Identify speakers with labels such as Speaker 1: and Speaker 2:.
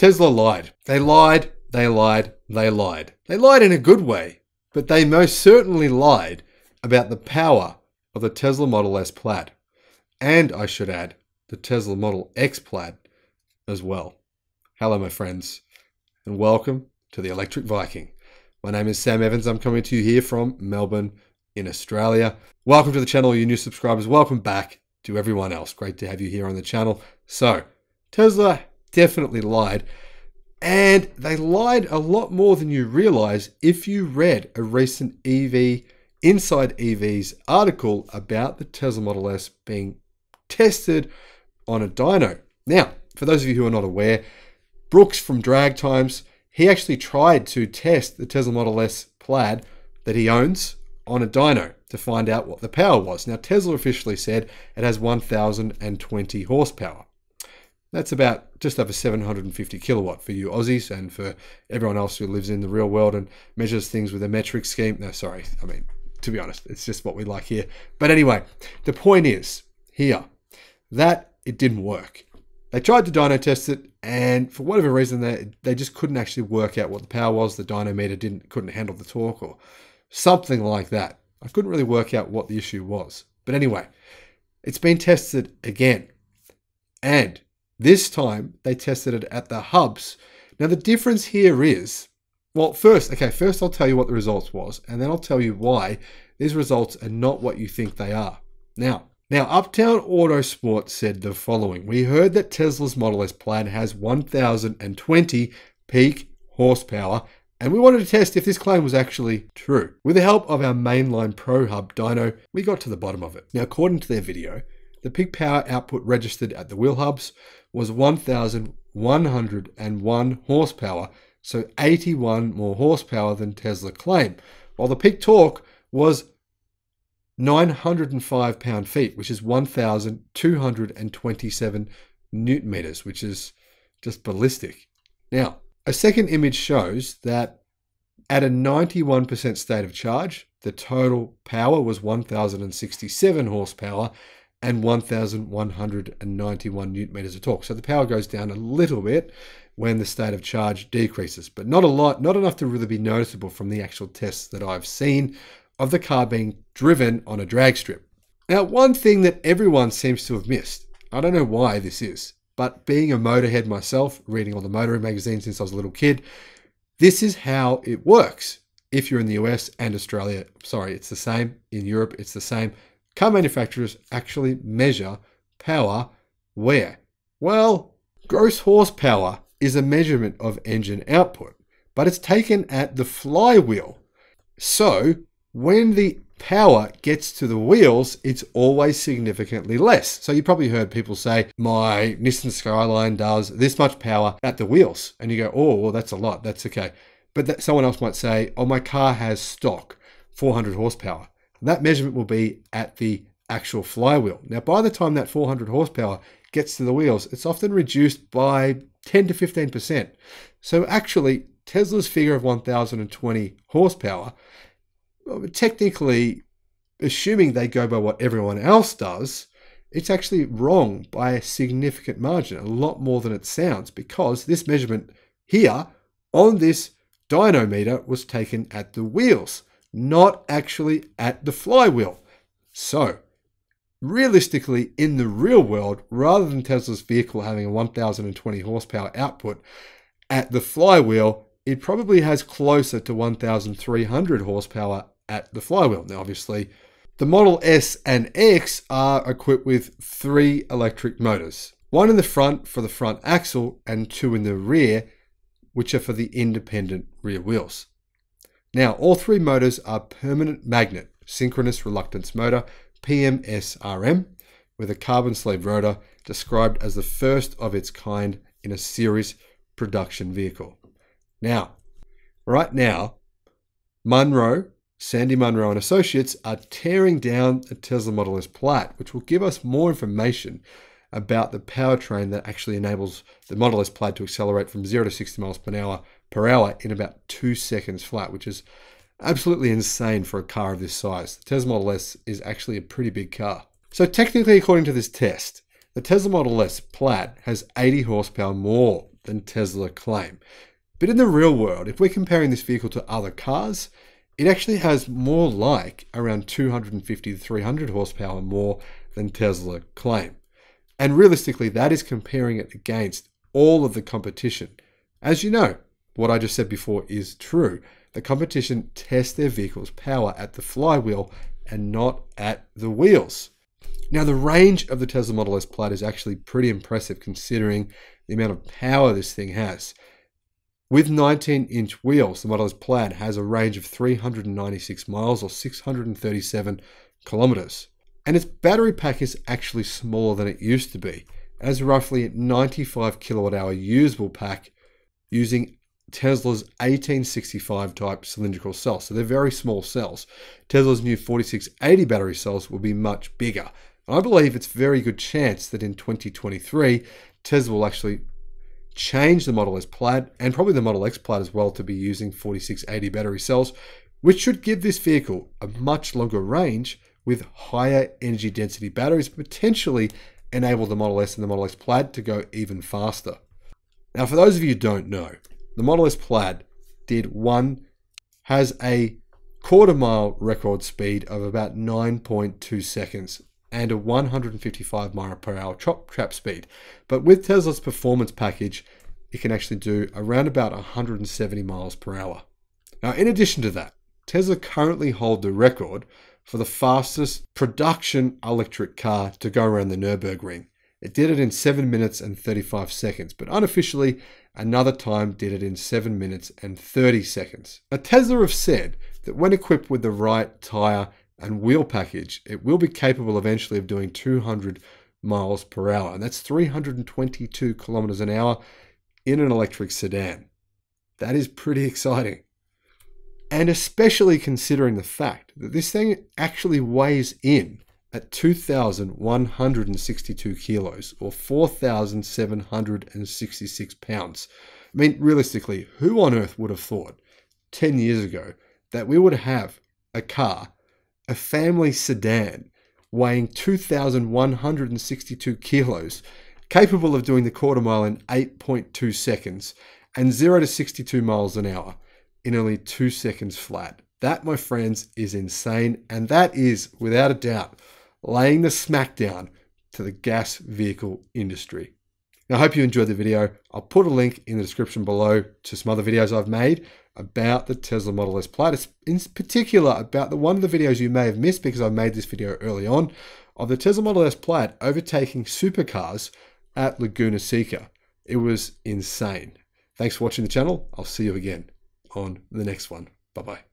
Speaker 1: Tesla lied. They lied, they lied, they lied. They lied in a good way, but they most certainly lied about the power of the Tesla Model S Plaid. And I should add, the Tesla Model X Plaid as well. Hello, my friends, and welcome to the Electric Viking. My name is Sam Evans. I'm coming to you here from Melbourne in Australia. Welcome to the channel, you new subscribers. Welcome back to everyone else. Great to have you here on the channel. So, Tesla definitely lied. And they lied a lot more than you realize if you read a recent EV Inside EV's article about the Tesla Model S being tested on a dyno. Now, for those of you who are not aware, Brooks from Drag Times, he actually tried to test the Tesla Model S Plaid that he owns on a dyno to find out what the power was. Now, Tesla officially said it has 1,020 horsepower. That's about just over 750 kilowatt for you Aussies and for everyone else who lives in the real world and measures things with a metric scheme. No, sorry, I mean, to be honest, it's just what we like here. But anyway, the point is here that it didn't work. They tried to dyno test it, and for whatever reason, they, they just couldn't actually work out what the power was. The dynometer didn't couldn't handle the torque or something like that. I couldn't really work out what the issue was. But anyway, it's been tested again. And this time they tested it at the hubs. Now the difference here is, well, first, okay, first I'll tell you what the results was, and then I'll tell you why these results are not what you think they are. Now, now Uptown Autosport said the following. We heard that Tesla's Model S Plaid has 1,020 peak horsepower and we wanted to test if this claim was actually true. With the help of our mainline Pro Hub dyno, we got to the bottom of it. Now, according to their video, the peak power output registered at the wheel hubs was 1,101 horsepower, so 81 more horsepower than Tesla claimed, while the peak torque was 905 pound feet, which is 1,227 newton meters, which is just ballistic. Now, a second image shows that at a 91% state of charge, the total power was 1,067 horsepower and 1,191 newton meters of torque. So the power goes down a little bit when the state of charge decreases, but not a lot, not enough to really be noticeable from the actual tests that I've seen of the car being driven on a drag strip. Now, one thing that everyone seems to have missed, I don't know why this is, but being a motorhead myself, reading all the motoring magazines since I was a little kid, this is how it works. If you're in the US and Australia, sorry, it's the same. In Europe, it's the same. Car manufacturers actually measure power where? Well, gross horsepower is a measurement of engine output, but it's taken at the flywheel. So when the power gets to the wheels, it's always significantly less. So you probably heard people say, my Nissan Skyline does this much power at the wheels. And you go, oh, well, that's a lot. That's okay. But that, someone else might say, oh, my car has stock 400 horsepower. That measurement will be at the actual flywheel. Now, by the time that 400 horsepower gets to the wheels, it's often reduced by 10 to 15%. So actually, Tesla's figure of 1020 horsepower technically, assuming they go by what everyone else does, it's actually wrong by a significant margin, a lot more than it sounds, because this measurement here on this dynometer was taken at the wheels, not actually at the flywheel. So, realistically, in the real world, rather than Tesla's vehicle having a 1020 horsepower output at the flywheel, it probably has closer to 1300 horsepower at the flywheel. Now, obviously, the Model S and X are equipped with three electric motors one in the front for the front axle, and two in the rear, which are for the independent rear wheels. Now, all three motors are permanent magnet synchronous reluctance motor, PMSRM, with a carbon sleeve rotor described as the first of its kind in a series production vehicle. Now, right now, Munro Sandy Munro and Associates are tearing down a Tesla Model S Plaid, which will give us more information about the powertrain that actually enables the Model S Plaid to accelerate from 0 to 60 miles per hour per hour in about two seconds flat, which is absolutely insane for a car of this size. The Tesla Model S is actually a pretty big car. So technically, according to this test, the Tesla Model S Plaid has 80 horsepower more than Tesla claim. But in the real world, if we're comparing this vehicle to other cars, it actually has more like around 250 to 300 horsepower more than Tesla claim. And realistically, that is comparing it against all of the competition. As you know, what I just said before is true. The competition tests their vehicle's power at the flywheel and not at the wheels. Now, the range of the Tesla Model S Plaid is actually pretty impressive considering the amount of power this thing has. With 19 inch wheels, the Model S Plaid has a range of 396 miles or 637 kilometers. And its battery pack is actually smaller than it used to be, as roughly 95 kilowatt hour usable pack using Tesla's 1865 type cylindrical cells. So they're very small cells. Tesla's new 4680 battery cells will be much bigger. And I believe it's very good chance that in 2023, Tesla will actually change the Model S Plaid and probably the Model X Plaid as well to be using 4680 battery cells, which should give this vehicle a much longer range with higher energy density batteries, potentially enable the Model S and the Model X Plaid to go even faster. Now, for those of you who don't know, the Model S Plaid did one, has a quarter mile record speed of about 9.2 seconds and a 155 mile per hour chop trap speed. But with Tesla's performance package, it can actually do around about 170 miles per hour. Now, in addition to that, Tesla currently hold the record for the fastest production electric car to go around the Nürburgring. It did it in 7 minutes and 35 seconds, but unofficially, another time did it in 7 minutes and 30 seconds. Now, Tesla have said that when equipped with the right tyre and wheel package, it will be capable eventually of doing 200 miles per hour, and that's 322 kilometers an hour in an electric sedan. That is pretty exciting. And especially considering the fact that this thing actually weighs in at 2,162 kilos or 4,766 pounds. I mean, realistically, who on earth would have thought 10 years ago that we would have a car a family sedan weighing 2,162 kilos, capable of doing the quarter mile in 8.2 seconds and 0 to 62 miles an hour in only 2 seconds flat. That, my friends, is insane, and that is, without a doubt, laying the smackdown to the gas vehicle industry. Now, I hope you enjoyed the video. I'll put a link in the description below to some other videos I've made about the Tesla Model S Plaid, in particular about the one of the videos you may have missed because I made this video early on of the Tesla Model S Plaid overtaking supercars at Laguna Seca. It was insane. Thanks for watching the channel. I'll see you again on the next one. Bye bye.